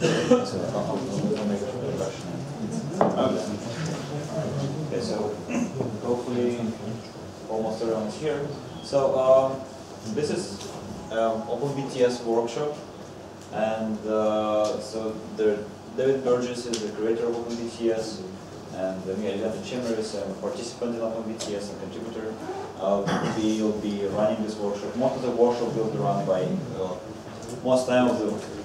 So I'll, I'll, make. Okay. Okay, so hopefully almost is here. So um, this is um, OpenBTS workshop, and uh, so David Burgess is the creator of OpenBTS, and uh, me, Alexander Chemeris, I'm a participant in OpenBTS and contributor. Uh, we will be running this workshop. Most of the workshop will be run by, uh, most time of the,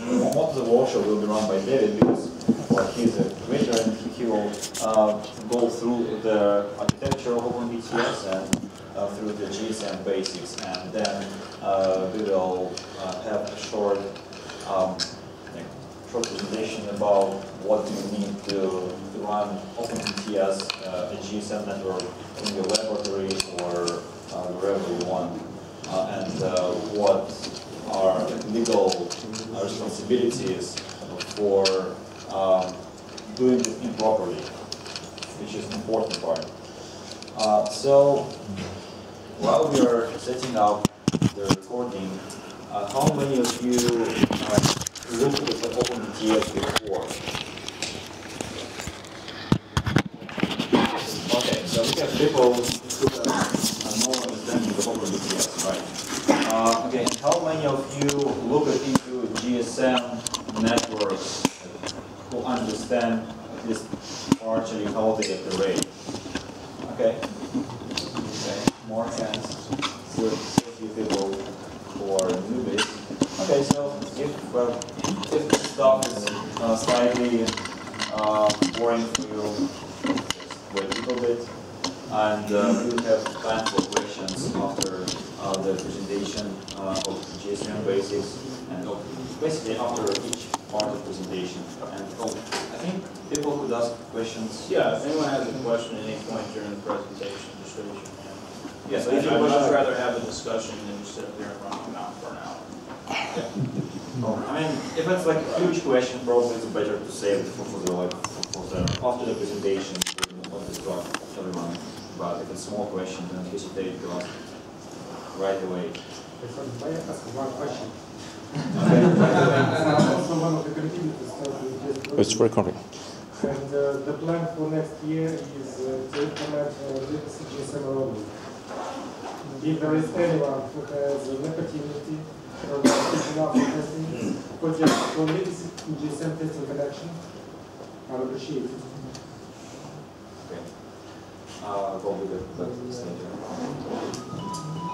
most of the workshop will be run by David because well, he's a creator and he, will uh, go through the architecture of OpenBTS and uh, through the GSM basics, and then uh, we will uh, have a short, um, short presentation about what you need to, to run OpenBTS, uh, a GSM network in your laboratory or uh, wherever you want, and what are legal responsibilities for um, doing it improperly, which is an important part. Uh, so, while we are setting up the recording, uh, how many of you uh, looked at the OpenBTS before? Okay, so we have people who have no understanding of OpenBTS, right? Uh, okay, how many of you look at into GSM networks who understand at least partially how they operate? Okay. Okay, more hands. So, so people who are newbies. Okay, so if well, if the stuff is uh, slightly uh, boring for you, just wait a little bit, and uh, will have time for questions after uh, the presentation uh, of GSM basics, and uh, basically after each part of the presentation. And oh, I think people could ask questions. Yeah, if anyone has a question at any point during the presentation, just raise your hand. Yes, I'd you I'd much rather have a discussion than just sit up here and run my mouth for an hour. I mean, if it's like a huge question, probably it's better to save it for, for the like for, for the after the presentation of the talk everyone. But if it's a small question, don't hesitate to ask right away. Sorry, may I ask one question? Okay, right away. I'm also one of the contributors to this It's recording. And uh, the plan for next year is uh, to implement uh, legacy GSM enrollment. If there is anyone who has an opportunity for the teaching up testing, for just for legacy GSM testing connection, I would appreciate it. Okay. Uh, probably the, the later. Uh,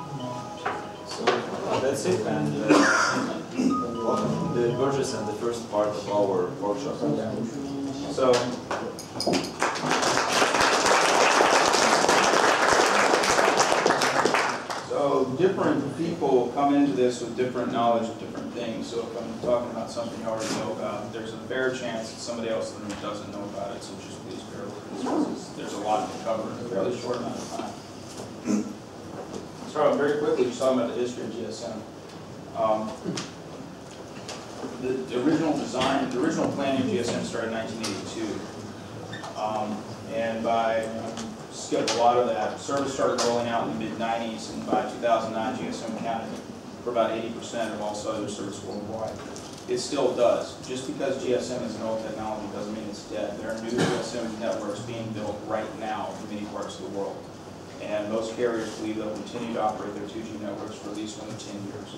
that's it, and uh, the Burgess and the first part of our workshop. So, so different people come into this with different knowledge of different things. So if I'm talking about something you already know about, there's a fair chance that somebody else in the room doesn't know about it, so just please bear with us. There's a lot to cover in a fairly short amount of time. Start very quickly, just talking about the history of GSM. Um, the, the original design, the original planning of GSM started in 1982. Um, and by, um, skipped a lot of that, service started rolling out in the mid-90s, and by 2009, GSM accounted for about 80% of all cellular service worldwide. It still does. Just because GSM is an old technology doesn't mean it's dead. There are new GSM networks being built right now in many parts of the world. And most carriers believe they'll continue to operate their 2G networks for at least another 10 years.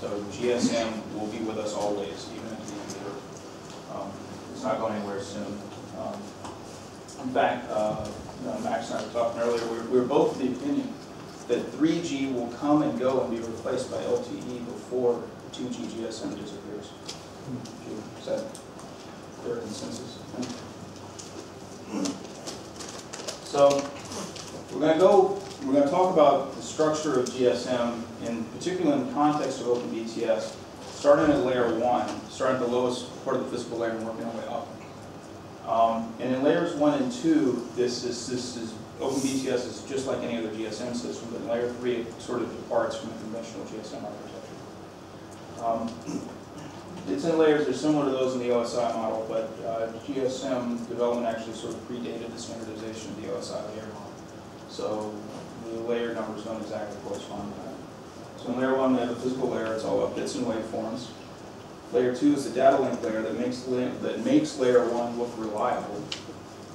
So GSM will be with us always, even into the future. Um, It's not going anywhere soon. Um, In fact, uh, Max and I were talking earlier, we're- we're both of the opinion that 3G will come and go and be replaced by LTE before 2G GSM disappears. Is that clear consensus? So, we're going to go, we're going to talk about the structure of GSM, in particular in the context of OpenBTS, starting at layer one, starting at the lowest part of the physical layer and working our way up. Um, and in layers one and two, this is, this is, OpenBTS is just like any other GSM system, but in layer three, it sort of departs from the conventional GSM architecture. Um, it's in layers are similar to those in the OSI model, but uh, GSM development actually sort of predated the standardization of the OSI layer. So the layer numbers don't exactly correspond to that. So in layer one, we have a physical layer, it's all bits and waveforms. Layer two is the data link layer that makes, that makes layer one look reliable.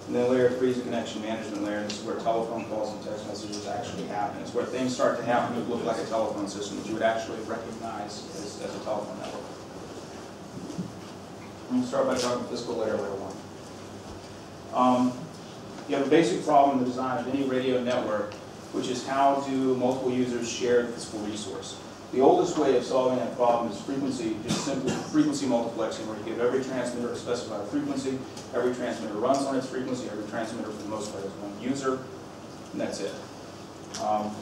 And then layer three is the connection management layer, this is where telephone calls and text messages actually happen. It's where things start to happen that look like a telephone system that you would actually recognize as, as a telephone network. I'm gonna start by talking physical layer, layer one. Um, you have a basic problem in the design of any radio network, which is how do multiple users share the physical resource. The oldest way of solving that problem is frequency, just simply frequency multiplexing, where you give every transmitter a specified frequency, every transmitter runs on its frequency, every transmitter for the most part is one user, and that's it. Um,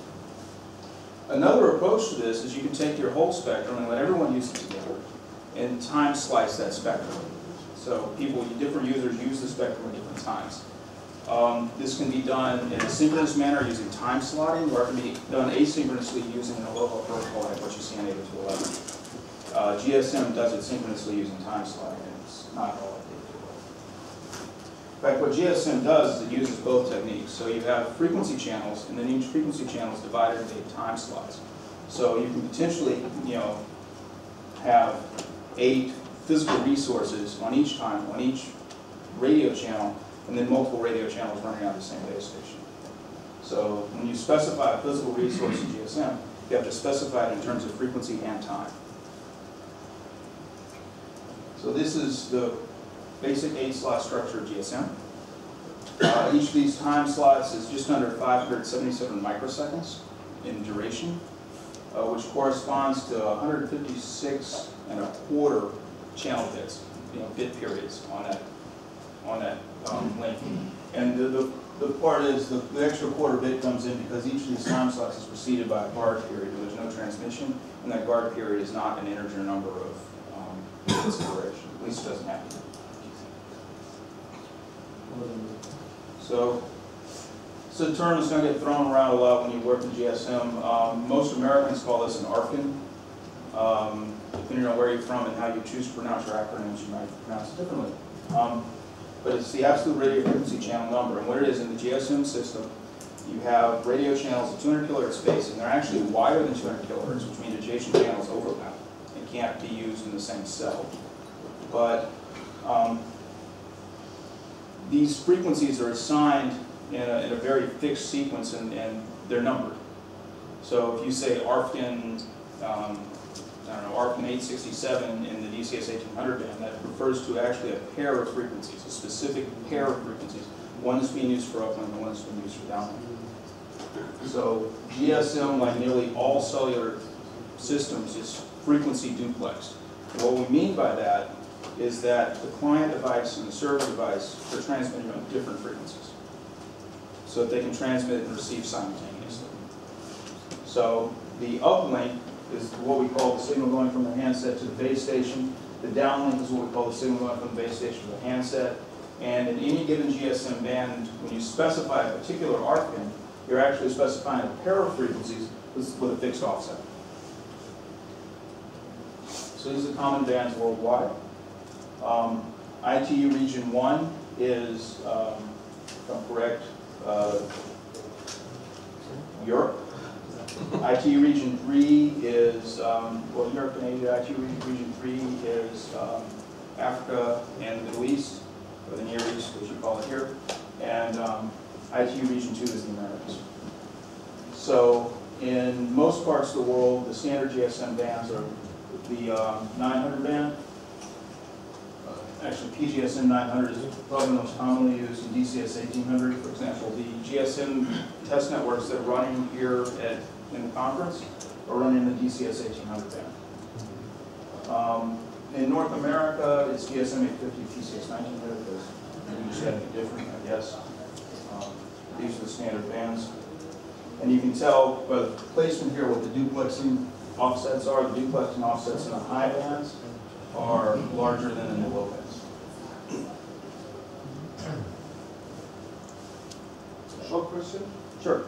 Another approach to this is you can take your whole spectrum and let everyone use it together and time slice that spectrum. So people, different users use the spectrum at different times. Um, This can be done in a synchronous manner using time slotting, or it can be done asynchronously using an aloha protocol like what you see on 802.11. Uh, GSM does it synchronously using time slotting, and it's not all In fact, what GSM does is it uses both techniques. So you have frequency channels, and then each frequency channel is divided into time slots. So you can potentially, you know, have eight physical resources on each time, on each radio channel, and then multiple radio channels running on the same base station. So when you specify a physical resource in GSM, you have to specify it in terms of frequency and time. So this is the basic eight slot structure of GSM. Uh, each of these time slots is just under 577 microseconds in duration, uh, which corresponds to 156 and a quarter channel bits, you know, bit periods on that, on that um, link. And the, the, the part is, the, the extra quarter bit comes in because each of these time slots is preceded by a guard period where there's no transmission, and that guard period is not an integer number of um, duration, at least it doesn't have to be. So, it's a term that's going to get thrown around a lot when you work in GSM. Um, most Americans call this an ARFCN. Um, depending on where you're from and how you choose to pronounce your acronyms, you might pronounce it differently. Um, but it's the absolute radio frequency channel number. And what it is in the GSM system, you have radio channels of 200 kilohertz space, and they're actually wider than 200 kilohertz, which means adjacent channels overlap and can't be used in the same cell. But um, these frequencies are assigned in a, in a very fixed sequence and, and they're numbered. So if you say ARFCN, um, I don't know, ARFCN 867 in the DCS 1800 band, that refers to actually a pair of frequencies, a specific pair of frequencies. One is being used for uplink and one is being used for downlink. So GSM, like nearly all cellular systems, is frequency duplexed. What we mean by that is that the client device and the server device are transmitting on different frequencies. So that they can transmit and receive simultaneously. So the uplink is what we call the signal going from the handset to the base station. The downlink is what we call the signal going from the base station to the handset. And in any given GSM band, when you specify a particular ARFCN, you're actually specifying a pair of frequencies with with a fixed offset. So these are common bands worldwide. Um, ITU Region 1 is, um, if I'm correct, uh, Europe. ITU Region 3 is, um, well, Europe and Asia. IT Region, Region 3 is um, Africa and the Middle East, or the Near East, as you call it here. And um, ITU Region 2 is the Americas. So in most parts of the world, the standard GSM bands are the um, 900 band, actually PGSM 900 is probably the most commonly used in DCS 1800. For example, the GSM test networks that are running here at, in the conference are running the DCS 1800 band. Um, in North America, it's GSM 850, PCS 1900, because we each be different, I guess. Um, these are the standard bands. And you can tell by the placement here what the duplexing offsets are. The duplexing offsets in the high bands are larger than in the low bands. Short question. Sure.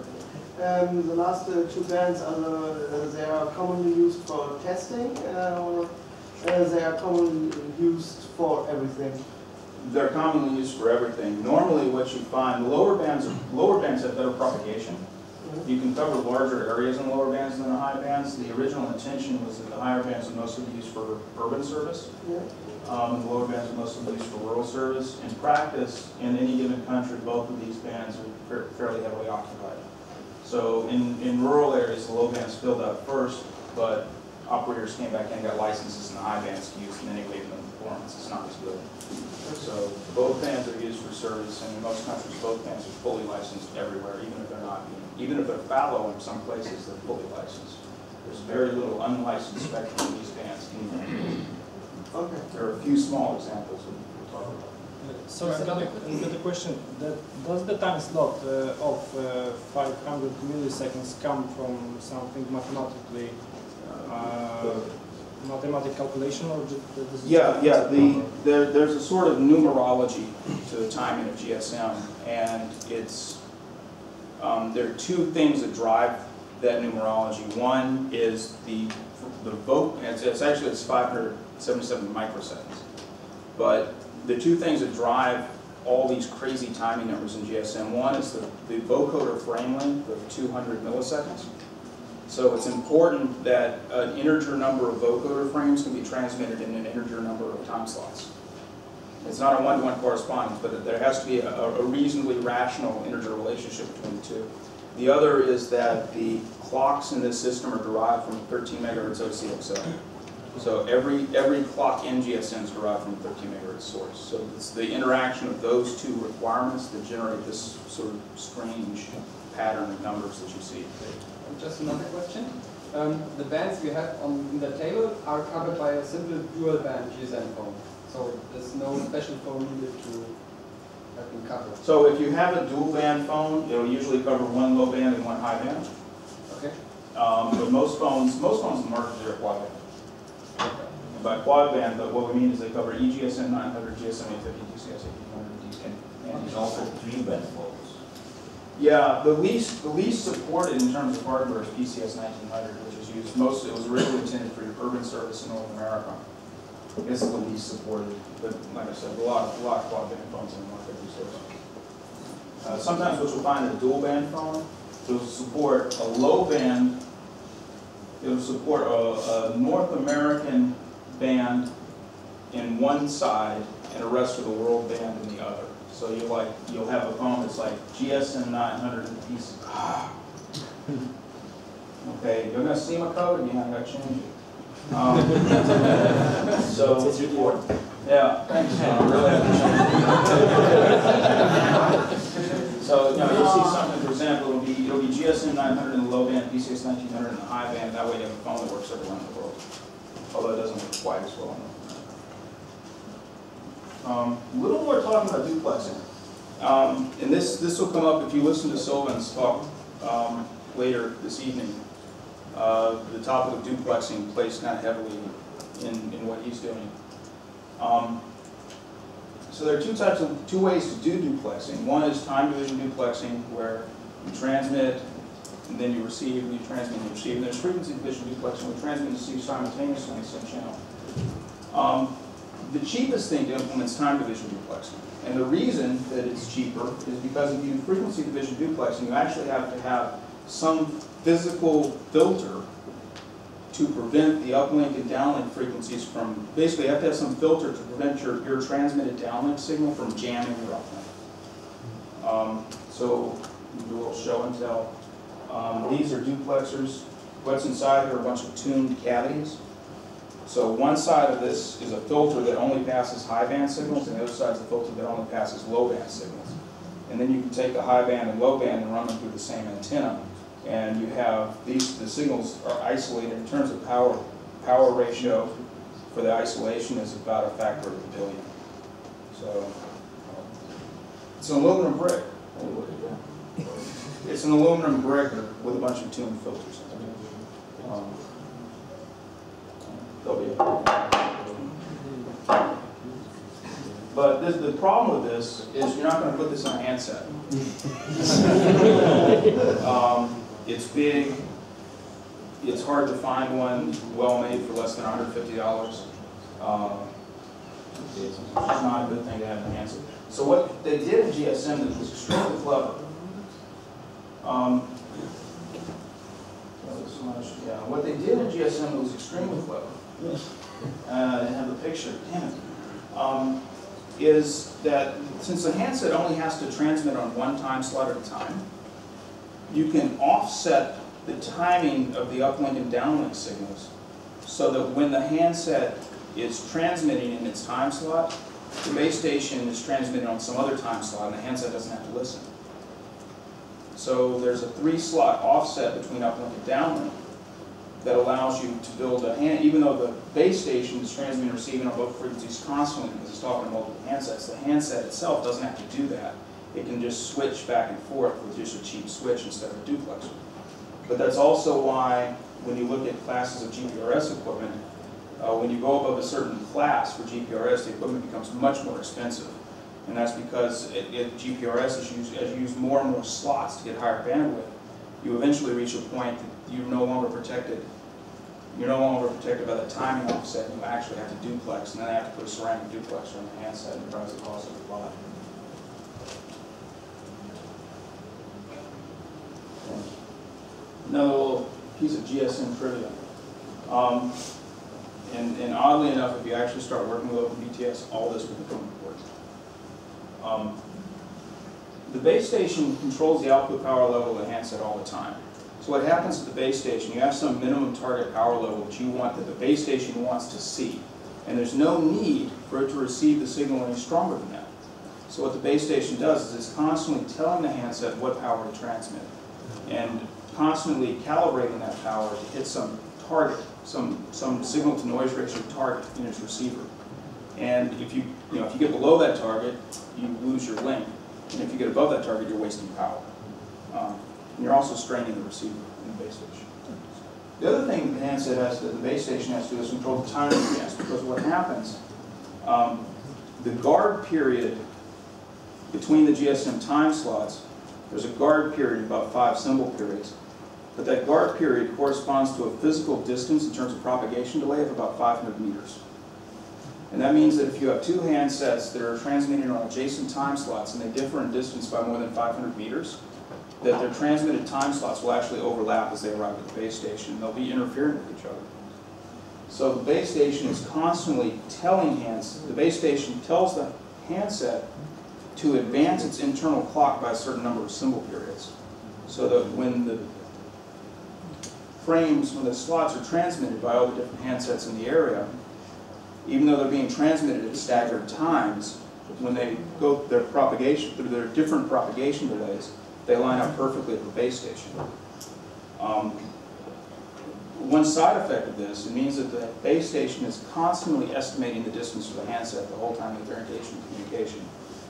Um, the last uh, two bands are the, uh, they are commonly used for testing, uh, or uh, they are commonly used for everything. They're commonly used for everything. Normally what you find, lower bands, lower bands have better propagation. You can cover larger areas in the lower bands than the high bands. The original intention was that the higher bands would mostly be used for urban service. Yeah. Um, and the lower bands are mostly be used for rural service. In practice, in any given country, both of these bands are fairly heavily occupied. So in, in rural areas, the low bands filled up first, but operators came back in and got licenses in the high bands to use, and then they waived them performance, it's not as good. So both bands are used for service, and in most countries, both bands are fully licensed everywhere, even if they're not, even if they're fallow in some places, they're fully licensed. There's very little unlicensed spectrum in these bands anywhere. Okay. There are a few small examples we'll talk about. So I got a, I got a question, that, does the time slot uh, of uh, 500 milliseconds come from something mathematically, uh, mathematic calculation or just? Yeah, yeah, the, there, there's a sort of numerology to the timing of GSM, and it's, um, there are two things that drive that numerology. One is the, the vote, it's, it's actually, it's five hundred seventy-seven microseconds. But the two things that drive all these crazy timing numbers in GSM, one is the, the vocoder frame length of two hundred milliseconds. So it's important that an integer number of vocoder frames can be transmitted in an integer number of time slots. It's not a one-to-one correspondence, but there has to be a, a reasonably rational integer relationship between the two. The other is that the clocks in this system are derived from 13 megahertz OCXO. So every, every clock in GSM is derived from a 13 megahertz source. So it's the interaction of those two requirements that generate this sort of strange pattern of numbers that you see. Just another question. Um, the bands we have on in the table are covered by a simple dual band GSM phone. So there's no special phone needed to have them covered. So if you have a dual band phone, it'll usually cover one low band and one high band. Okay? Um, but most phones, most phones market their quad band. By quad band, but what we mean is they cover EGSM 900, GSM 850, DCS 1800, and And also three band phones. Yeah, the least, the least supported in terms of hardware is PCS 1900, which is used most, it was originally intended for your urban service in North America. It's the least supported, but like I said, a lot, a lot of quad band phones in the market these days. Uh, sometimes what you'll find in a dual band phone, it'll support a low band, it'll support a, a North American band in one side and a rest of the world band in the other. So you like, you'll have a phone that's like GSM 900 and piece. Okay, you're gonna see my code again, I gotta change it. Um, So, yeah, thanks, John, really appreciate it. So, you know, you'll see something, for example, it'll be, it'll be GSM 900 in the low band, PCS 1900 in the high band, that way you have a phone that works everywhere in the world. Although it doesn't work quite as well America. Um, A little more talking about duplexing. Um, And this, this will come up if you listen to Sylvain's talk um, later this evening. Uh, The topic of duplexing plays kind of heavily in, in what he's doing. Um, So there are two types of, two ways to do duplexing. One is time division duplexing, where you transmit, and then you receive, and you transmit and you receive. And there's frequency division duplexing, you transmit and receive simultaneously on the same channel. Um, the cheapest thing to implement is time division duplexing. And the reason that it's cheaper is because if you do frequency division duplexing, you actually have to have some physical filter to prevent the uplink and downlink frequencies from, basically you have to have some filter to prevent your, your transmitted downlink signal from jamming your uplink. Um, so, we do a little show and tell. Um, these are duplexers. What's inside are a bunch of tuned cavities. So one side of this is a filter that only passes high band signals, and the other side is a filter that only passes low band signals. And then you can take the high band and low band and run them through the same antenna. And you have, these, the signals are isolated in terms of power. Power ratio for the isolation is about a factor of a billion. So, it's an aluminum brick. It's an aluminum brick with a bunch of tuned filters. Um. But this, the problem with this is you're not gonna put this on a handset. Um, It's big, it's hard to find one well-made for less than hundred fifty dollars. Um, It's not a good thing to have in a handset. So what they did in GSM that was extremely clever, um, so much. Yeah, what they did in GSM was extremely clever. Uh, they have a picture, damn it. Um, is that since the handset only has to transmit on one time slot at a time, you can offset the timing of the uplink and downlink signals so that when the handset is transmitting in its time slot, the base station is transmitting on some other time slot and the handset doesn't have to listen. So there's a three slot offset between uplink and downlink that allows you to build a hand, even though the base station is transmitting and receiving on both frequencies constantly because it's talking to multiple handsets, the handset itself doesn't have to do that. It can just switch back and forth with just a cheap switch instead of a duplexer. But that's also why, when you look at classes of GPRS equipment, uh, when you go above a certain class for GPRS, the equipment becomes much more expensive. And that's because it, GPRS, as you, as you use more and more slots to get higher bandwidth, you eventually reach a point that you're no longer protected. You're no longer protected by the timing offset. And you actually have to duplex, and then they have to put a ceramic duplexer on the handset, and it drives the cost of the lot. Another little piece of GSM trivia. Um, and, and oddly enough, if you actually start working with OpenBTS, all this will become. Um, the base station controls the output power level of the handset all the time. So what happens at the base station, you have some minimum target power level that you want, that the base station wants to see. And there's no need for it to receive the signal any stronger than that. So what the base station does is it's constantly telling the handset what power to transmit. And constantly calibrating that power to hit some target, some, some signal to noise ratio target in its receiver. And if you, you know, if you get below that target, you lose your link. And if you get above that target, you're wasting power. Um, and you're also straining the receiver in the base station. The other thing the handset has, that the base station has to do is control the timing of the because what happens, um, the guard period between the GSM time slots, there's a guard period, about five symbol periods, but that guard period corresponds to a physical distance in terms of propagation delay of about 500 meters. And that means that if you have two handsets that are transmitting on adjacent time slots and they differ in distance by more than 500 meters, that their transmitted time slots will actually overlap as they arrive at the base station. They'll be interfering with each other. So the base station is constantly telling hands, the base station tells the handset to advance its internal clock by a certain number of symbol periods. So that when the frames, when the slots are transmitted by all the different handsets in the area, even though they're being transmitted at staggered times, when they go their propagation, through their different propagation delays, they line up perfectly at the base station. Um, one side effect of this, it means that the base station is constantly estimating the distance of the handset the whole time that they're engaged in communication.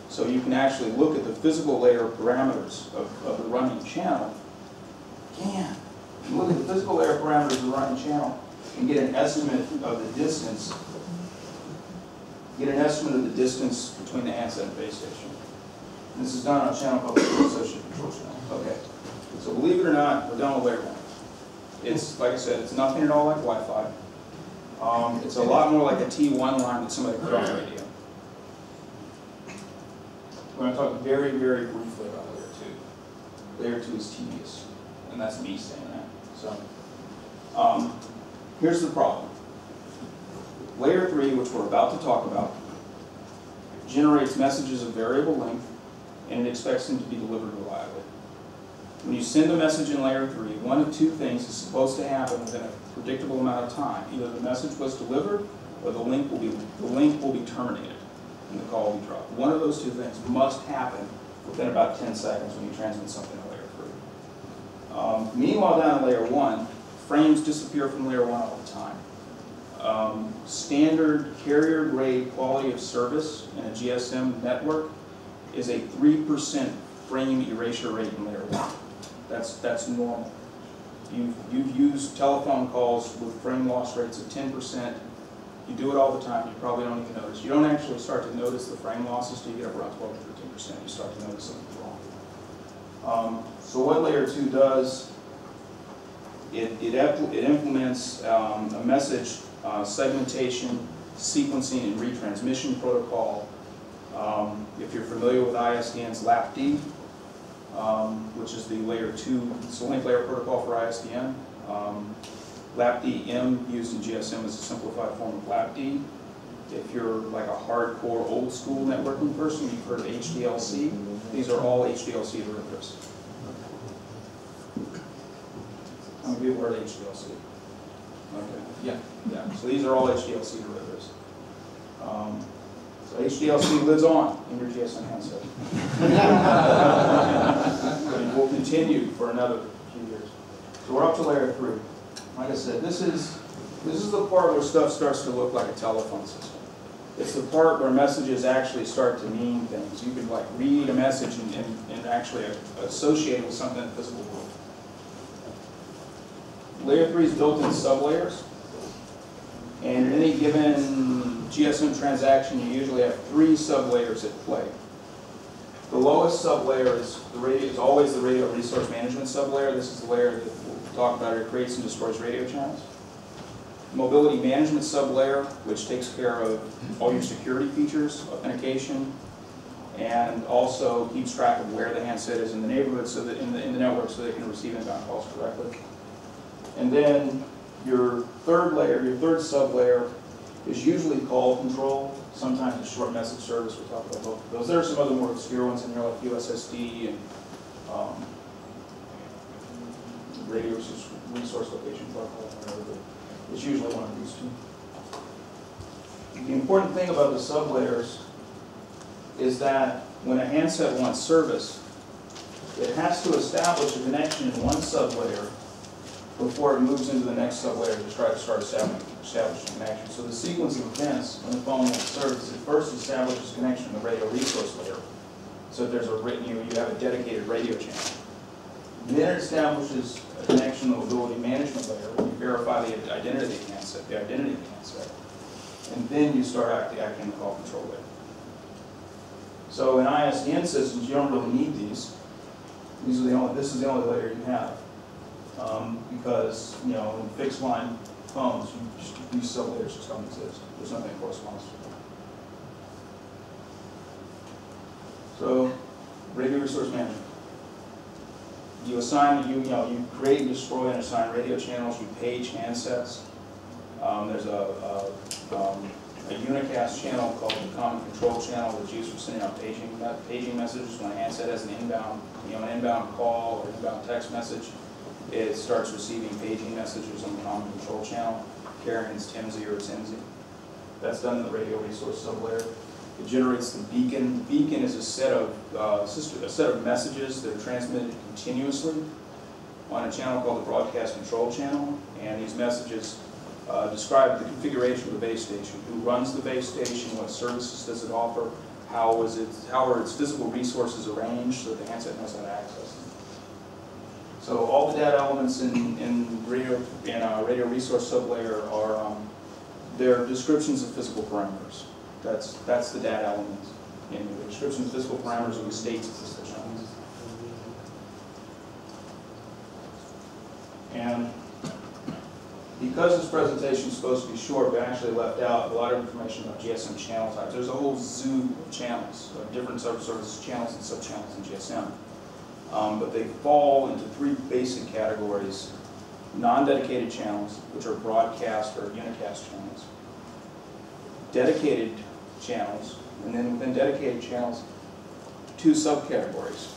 So you can actually look at the physical layer parameters of, of the running channel. Can look at the physical layer parameters of the running channel and get an estimate of the distance, get an estimate of the distance between the handset and base station. This is done on channel the Associated Control Channel. Okay. So believe it or not, we're done with layer one. It's, like I said, it's nothing at all like Wi-Fi. Um, it's a lot more like a T1 line that somebody put on radio. We're going to talk very, very briefly about layer two. Layer two is tedious, and that's me saying that. So, um, here's the problem. Layer three, which we're about to talk about, generates messages of variable length, and it expects them to be delivered reliably. When you send a message in layer three, one of two things is supposed to happen within a predictable amount of time. Either the message was delivered, or the link will be the link will be terminated, and the call will be dropped. One of those two things must happen within about 10 seconds when you transmit something in layer three. Um, meanwhile, down in layer one, frames disappear from layer one all the time. Um, standard carrier grade quality of service in a GSM network is a 3% frame erasure rate in layer one. That's, that's normal. You've, you've used telephone calls with frame loss rates of 10%. You do it all the time, you probably don't even notice. You don't actually start to notice the frame losses till you get up around 12 to 13%. You start to notice something's wrong. Um, so what layer two does, it, it, it implements um, a message uh, segmentation, sequencing, and retransmission protocol. Um, if you're familiar with ISDN's LAPD, um, which is the layer two, it's the link layer protocol for ISDN. Um, LAPDm used in GSM is a simplified form of LAPD. If you're like a hardcore old school networking person, you've heard of HDLC. These are all HDLC derivatives. How many people heard of HDLC? Okay, yeah, yeah, so these are all HDLC derivatives. Um, So HDLC lives on in your GSM handset. And will continue for another few years. So we're up to layer three. Like I said, this is, this is the part where stuff starts to look like a telephone system. It's the part where messages actually start to mean things. You can like read a message and, and, and actually associate it with something in the physical world. Layer three is built in sublayers. And in any given GSM transaction, you usually have three sublayers at play. The lowest sublayer is the radio, is always the radio resource management sublayer. This is the layer that we'll talk about. It creates and destroys radio channels. Mobility management sublayer, which takes care of all your security features, authentication, and also keeps track of where the handset is in the neighborhood, so that in the in the network, so they can receive inbound calls correctly. And then your third layer, your third sublayer, is usually call control. Sometimes it's short message service. We'll talk about both of those. There are some other more obscure ones in here, like USSD and um, radio resource location protocol. whatever, It's usually one of these two. The important thing about the sublayers is that when a handset wants service, it has to establish a connection in one sublayer before it moves into the next sublayer to try to start establishing, connection. So the sequence of events when the phone wants service, it first establishes connection in the radio resource layer. So there's a written, you, you have a dedicated radio channel. Then it establishes a connection in the mobility management layer where you verify the identity of the handset, the identity of the handset. And then you start acting, acting the call control layer. So in ISDN systems, you don't really need these. These are the only, this is the only layer you have. Um, because, you know, in fixed line phones, these sublayers just don't exist. There's nothing that corresponds to them. So, radio resource management. You assign, you, you know, you create and destroy and assign radio channels, you page handsets. Um, there's a, a, um, a unicast channel called the common control channel that's used for sending out paging, paging messages when a handset has an inbound, you know, an inbound call or inbound text message. It starts receiving paging messages on the common control channel, carrying its TIMSI or its IMSI. That's done in the radio resource sublayer. It generates the beacon. The beacon is a set of uh, a set of messages that are transmitted continuously on a channel called the broadcast control channel, and these messages uh, describe the configuration of the base station, who runs the base station, what services does it offer, how is it, how are its physical resources arranged so that the handset knows how to access. So all the data elements in, in radio in a radio resource sublayer are um, they're descriptions of physical parameters. That's that's the data elements in the descriptions of physical parameters of the states of the system. And because this presentation is supposed to be short, we actually left out a lot of information about GSM channel types. There's a whole zoo of channels, of different subservices, channels and subchannels in GSM. Um, but they fall into three basic categories. Non-dedicated channels, which are broadcast or unicast channels. Dedicated channels, and then within dedicated channels, two subcategories.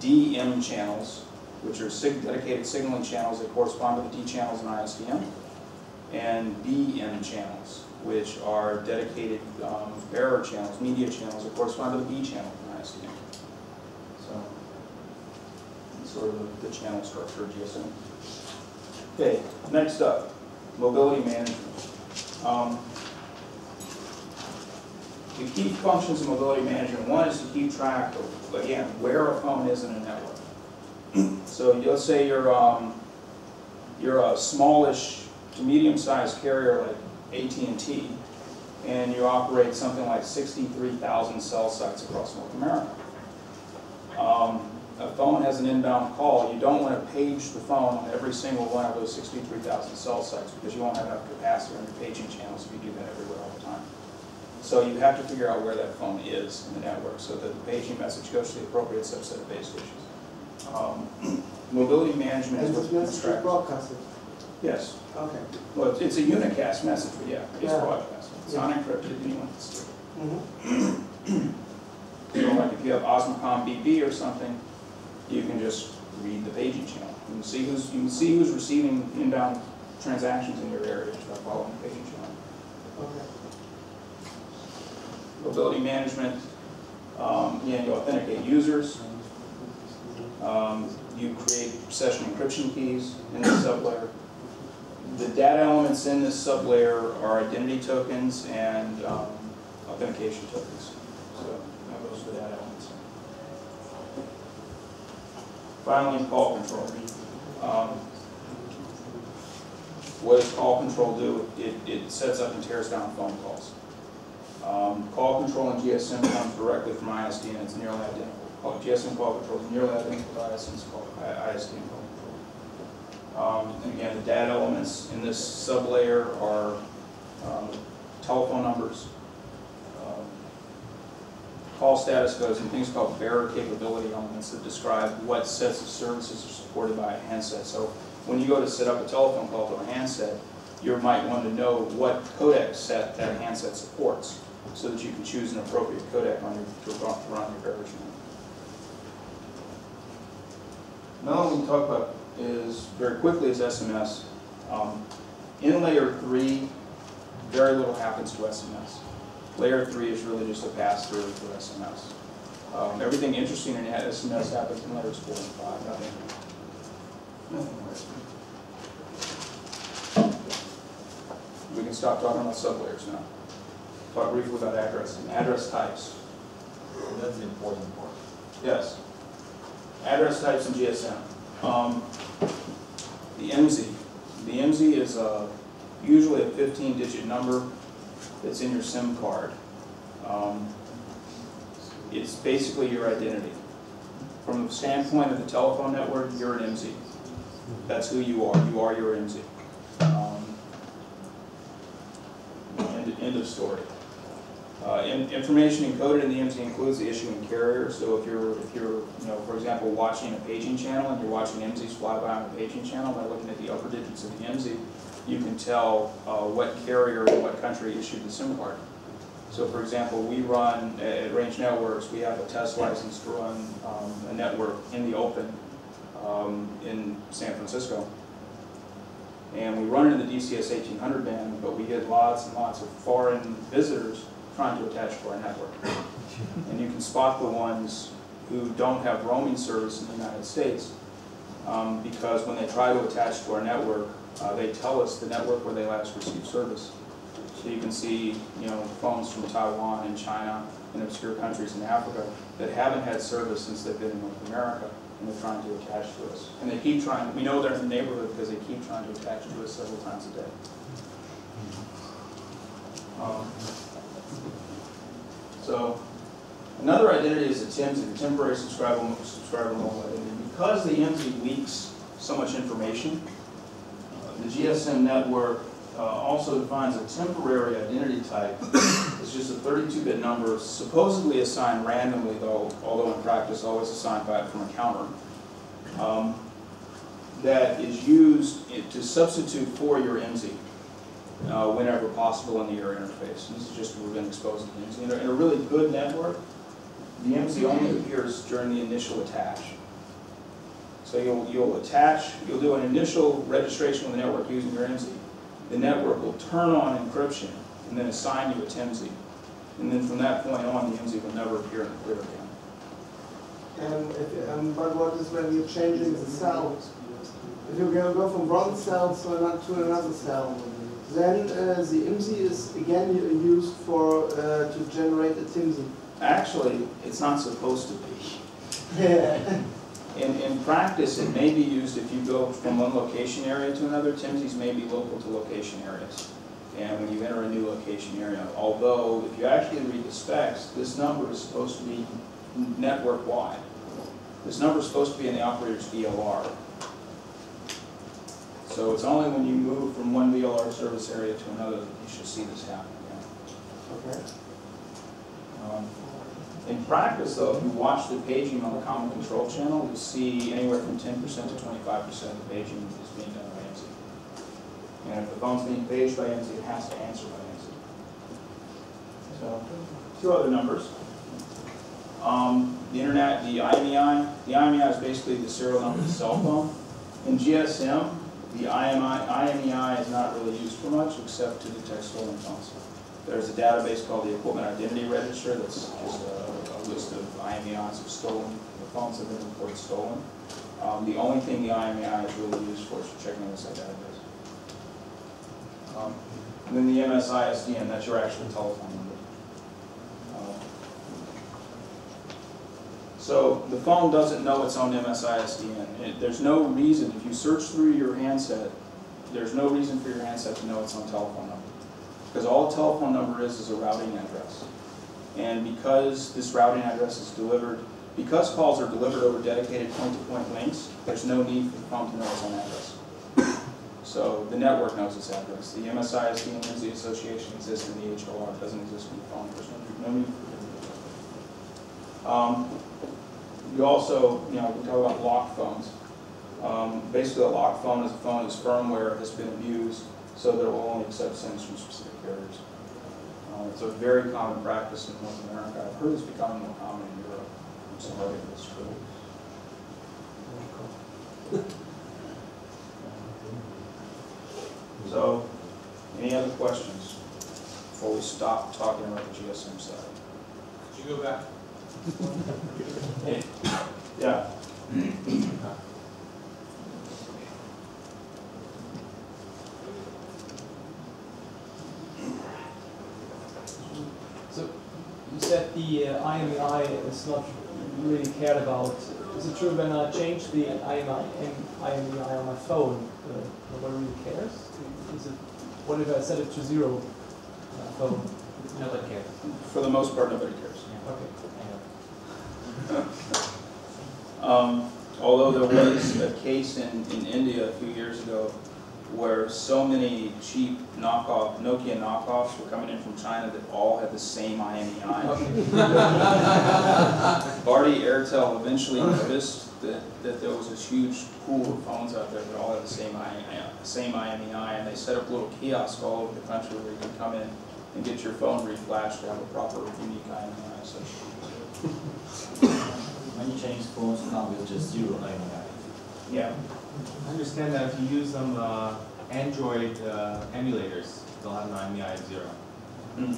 DM channels, which are sig dedicated signaling channels that correspond to the D channels in ISDN, and BM channels, which are dedicated um, bearer channels, media channels that correspond to the B channel in ISDN. So, that's sort of the, the channel structure of GSM. Okay, next up, mobility management. Um, the key functions of mobility management, one is to keep track of, again, where a phone is in a network. So let's say you're, um, you're a smallish to medium-sized carrier like AT&T, and you operate something like 63,000 cell sites across North America. Um, a phone has an inbound call, you don't want to page the phone on every single one of those 63,000 cell sites because you won't have enough capacity on your paging channels if you do that everywhere all the time. So you have to figure out where that phone is in the network so that the paging message goes to the appropriate subset of base stations. Um, Mobility management is what message is abstracts. broadcasted. Yes, Okay. well, it's- a unicast message, but yeah, it's Yeah. broadcast. It's Yeah. unencrypted, anyone can see it. Mhm. So like if you have OsmocomBB or something, you can just read the paging channel. You can see who's, you can see who's receiving inbound transactions in your area just by following the paging channel. Okay. Mobility management, um, yeah, you authenticate users. Um, you create session encryption keys in this sublayer. The data elements in this sublayer are identity tokens and um, authentication tokens. So that goes to the data elements. Finally, call control. Um, What does call control do? It, it sets up and tears down phone calls. Um, Call control in GSM comes directly from ISDN. and it's nearly identical. GSM call control is nearly identical to ISD's call, I- ISD call control. Um, And again, the data elements in this sublayer are um, telephone numbers, um, call status goes and things called bearer capability elements that describe what sets of services are supported by a handset. So when you go to set up a telephone call to a handset, you might want to know what codec set that handset supports, so that you can choose an appropriate codec on your, to run your bearer channel. Another one we can talk about is, very quickly, is SMS. Um, In layer three, very little happens to SMS. Layer three is really just a pass-through for SMS. Um, Everything interesting in SMS happens in layers four and five, nothing, nothing in layers three. We can stop talking about sublayers now. Talk briefly about address and address types. That's the important part. Yes. Address types in GSM. Um, The IMSI. The IMSI is uh, usually a 15-digit number that's in your SIM card. Um, It's basically your identity. From the standpoint of the telephone network, you're an IMSI. That's who you are. You are your IMSI. Um, End end of story. Uh, in- Information encoded in the IMSI includes the issuing carrier, so if you're, if you're, you know, for example, watching a paging channel and you're watching IMSIs fly by on the paging channel by looking at the upper digits of the IMSI, you can tell uh, what carrier and what country issued the SIM card. So for example, we run, at at Range Networks, we have a test license to run um, a network in the open um, in San Francisco. And we run it in the DCS 1800 band, but we get lots and lots of foreign visitors trying to attach to our network. And you can spot the ones who don't have roaming service in the United States, um, because when they try to attach to our network, uh, they tell us the network where they last received service. So you can see, you know, phones from Taiwan and China and obscure countries in Africa that haven't had service since they've been in North America, and they're trying to attach to us. And they keep trying, we know they're in the neighborhood because they keep trying to attach to us several times a day. Um, So, another identity is the TIMSI, the temporary subscriber, subscriber mobile identity. Because the IMSI leaks so much information, the GSM network uh, also defines a temporary identity type. It's just a 32-bit number supposedly assigned randomly, though, although in practice always assigned by from a counter, um, that is used to substitute for your IMSI uh, whenever possible in the air interface. And this is just we've been exposed to the IMSI. In a, in a really good network, the IMSI only appears during the initial attach. So you'll, you'll attach, you'll do an initial registration with the network using your IMSI. The network will turn on encryption and then assign you a TIMSI. And then from that point on, the IMSI will never appear in the clear again. And if, um, but what is when you're changing the cell? If you're going to go from one cell to another, to another cell, then uh, the IMSI is again used for, uh, to generate a TIMSI. Actually, it's not supposed to be. Yeah. In, in practice, it may be used if you go from one location area to another. TIMSIs may be local to location areas. And when you enter a new location area, although if you actually read the specs, this number is supposed to be network-wide. This number is supposed to be in the operator's VLR. So it's only when you move from one VLR service area to another that you should see this happen. yeah. Okay. Um, In practice, though, if you watch the paging on the common control channel, you'll see anywhere from ten percent to twenty-five percent of the paging is being done by IMSI. And if the phone's being paged by IMSI, it has to answer by IMSI. So, two other numbers. Um, the internet, the IMEI, the IMEI is basically the serial number of the cell phone. In GSM, the IMI, IMEI is not really used for much except to detect stolen phones. There's a database called the Equipment Identity Register that's just a, a list of IMEIs of stolen, the phones have been reported stolen. Um, the only thing the IMEI is really used for is checking inside database. Um, and then the MSISDN, that's your actual telephone number. Uh, So the phone doesn't know its own MSISDN. It- There's no reason, if you search through your handset, there's no reason for your handset to know its own telephone number. Because all telephone number is, is a routing address. And because this routing address is delivered, because calls are delivered over dedicated point-to-point links, there's no need for the phone to know its own address. So the network knows its address. The MSISDN means the association exists in the HLR, it doesn't exist in the phone. There's no, need. Um, you also, you know, we talk about locked phones. Um, basically, a locked phone is a phone whose firmware has been abused so that it will only accept SIMs from specific carriers. Uh, it's a very common practice in North America. I've heard it's becoming more common in Europe. I'm sorry if it's true. So, any other questions before we stop talking about the GSM side? Could you go back? Yeah. So you said the uh, IMEI is not really cared about. Is it true when I change the IMEI, IMEI on my phone, uh, nobody really cares? Is it, what if I set it to zero uh, phone? Nobody cares. For the most part, nobody cares. Okay. Um, although there was a case in, in India a few years ago where so many cheap knockoff, Nokia knockoffs were coming in from China that all had the same IMEI. Bharti Airtel eventually noticed that, that there was this huge pool of phones out there that all had the same IMEI, same IMEI, and they set up little kiosks all over the country where you could come in and get your phone reflashed to have a proper unique IMEI So. with it. When you change phones now with just zero IMEI. Yeah. I understand that if you use some uh, Android uh, emulators, they'll have an IMEI of zero. Hmm.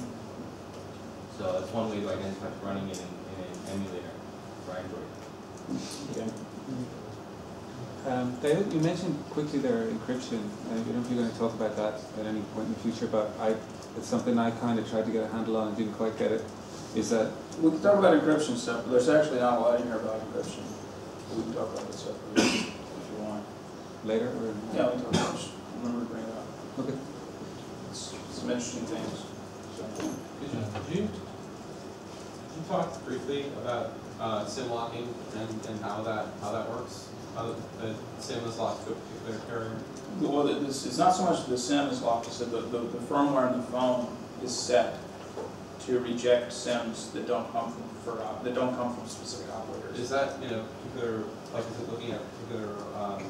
So that's one way to identify running it in, in an emulator for Android. Okay. Um, David, you mentioned quickly their encryption. I don't know if you're going to talk about that at any point in the future, but I, it's something I kind of tried to get a handle on and didn't quite get it. Is that We can talk about encryption stuff, but there's actually not a lot in here about encryption. We can talk about that stuff if you want. Later or? Yeah, we can talk. Just Remember to bring it up. Okay. It's some interesting things. So, Could you, could you, could you talk briefly about uh, SIM locking and, and how that, how that works? How the, the SIM is locked to a particular carrier? Well, the- this, it's not so much the SIM is locked, it's that the, the the firmware in the phone is set to reject SIMs that don't come from, for, op- that don't come from specific operators. Is that, you know, particular, like, is it looking at a particular um,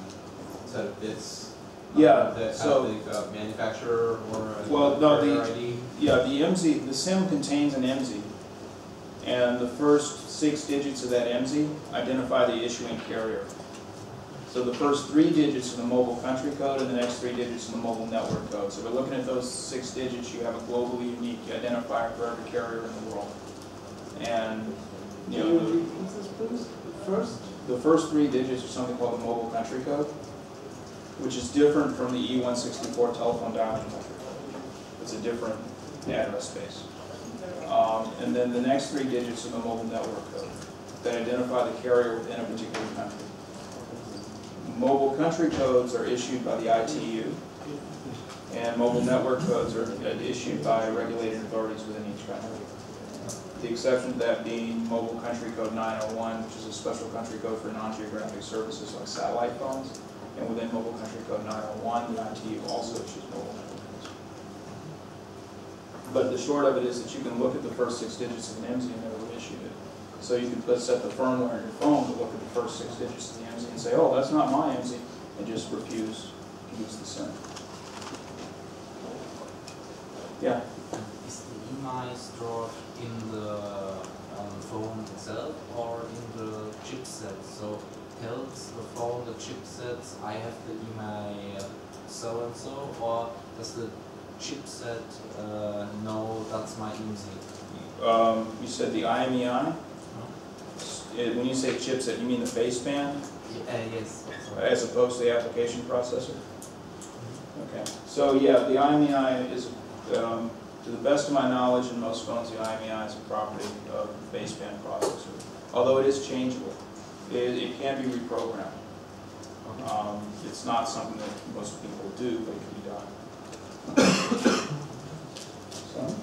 set of bits? uh, Yeah, That so- the uh, manufacturer or Well, no, the- carrier ID? Yeah, the IMSI, the SIM contains an IMSI, and the first six digits of that IMSI identify the issuing carrier. So the first three digits of the mobile country code and the next three digits of the mobile network code. So we're looking at those six digits, you have a globally unique identifier for every carrier in the world. And, you Can you know, repeat this. First? the, the first three digits are something called the mobile country code, which is different from the E one sixty-four telephone dialing country code. It's a different address space. Um, and then the next three digits are the mobile network code that identify the carrier within a particular country. Mobile country codes are issued by the ITU, and mobile network codes are uh, issued by regulated authorities within each country. The exception to that being mobile country code 901, which is a special country code for non-geographic services like satellite phones. And within mobile country code 901, the ITU also issues mobile network codes. But the short of it is that you can look at the first six digits of an IMSI and never issued it. So you can set the firmware in your phone to look at the first six digits of the IMSI and say, oh, that's not my IMSI, and just refuse to use the SIM. Yeah, Is the IMEI stored in the um, phone itself or in the chipset? So tells the phone, the chipset, I have the IMEI so and so, or does the chipset uh, know that's my IMSI? um, you said the IMEI? When you say chipset, you mean the baseband Uh, yes. sorry. as opposed to the application processor? Okay, so yeah, the IMEI is, um, to the best of my knowledge, in most phones, the IMEI is a property of the baseband processor. Although it is changeable, it, it can be reprogrammed. Um, it's not something that most people do, but it can be done. So,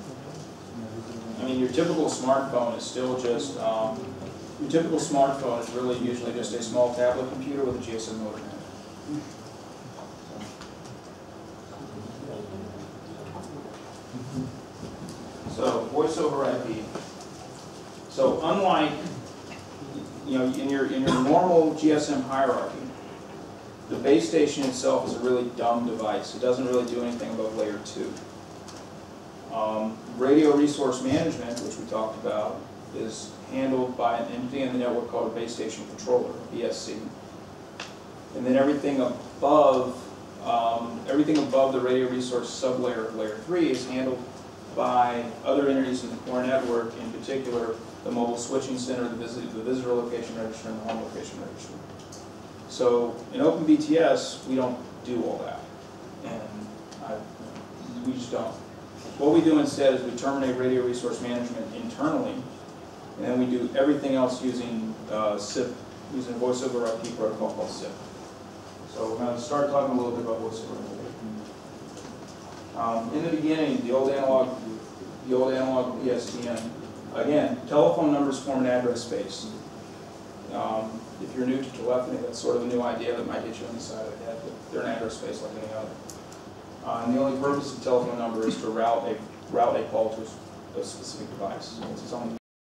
I mean, your typical smartphone is still just, um, your typical smartphone is really usually just a small tablet computer with a GSM modem in it. So voice over IP. So unlike, you know, in your, in your normal GSM hierarchy, the base station itself is a really dumb device. It doesn't really do anything above layer two. Um, radio resource management, which we talked about, is handled by an entity in the network called a base station controller, BSC. And then everything above, um, everything above the radio resource sublayer of layer three is handled by other entities in the core network, in particular, the mobile switching center, the visitor, the visitor location register, and the home location register. So in OpenBTS, we don't do all that. And I, we just don't. What we do instead is we terminate radio resource management internally, and then we do everything else using uh, SIP, using voice over IP protocol called SIP. So we're going to start talking a little bit about voice over IP. Um, in the beginning, the old analog, the old analog PSTN, again, telephone numbers form an address space. Um, if you're new to telephony, that's sort of a new idea that might hit you on the side of the head, but they're an address space like any other. Uh, and the only purpose of a telephone number is to route a route a call to a specific device. It's its only